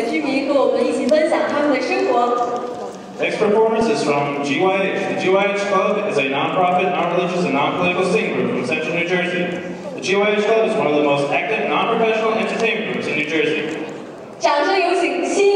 的居民跟我们一起分享他们的生活。Next performance is from GYH. The GYH Club is a nonprofit, non-religious, and non-political singing group from Central New Jersey. The GYH Club is one of the most active non-professional entertainment groups in New Jersey. 掌声有请。